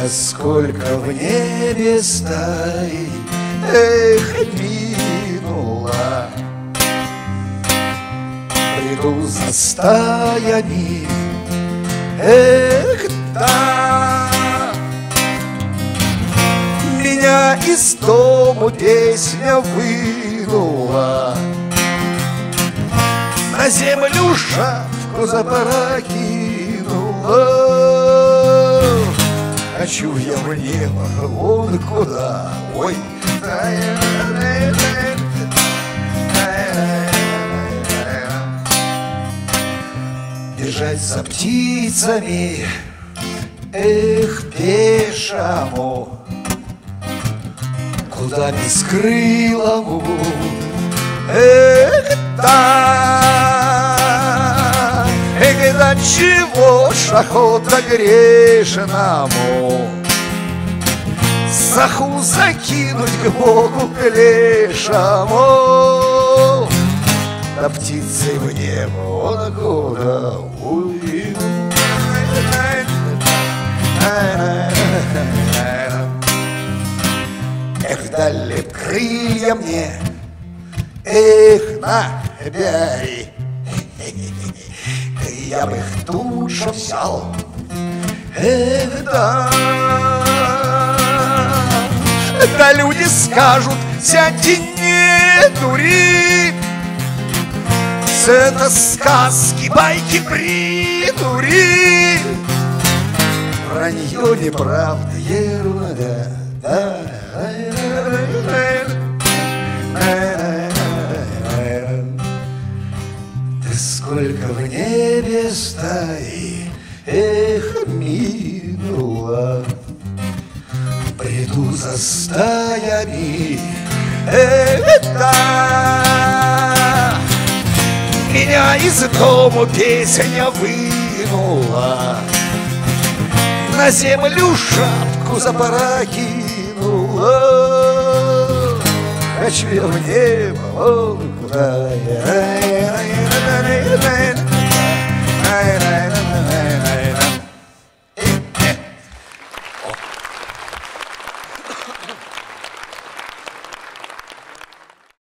Да сколько в небе стай, эх, минула Приду за стаями, эх, да. Меня из дому песня вынула. На землю шапку запрокинула Хочу я в небо, вон куда, ой. Бежать за птицами, эх, пешему. Куда бескрылому, эх, да Да чего ж охота грешному? Саху закинуть к Богу к Да птицы в небо, он куда уйдут. Эх, дали крылья мне, эх, на, бери Я бы их тут же взял, эх, да. Да люди скажут, сядьте, не дури. Это сказки, байки, придури. Вранье, неправда, ерунда да. Ты сколько в небе стаи, эх, минула Приду за стаями, да Меня из дому песня вынула на землю шапку запрокинула Хочу я в небо, вон куда я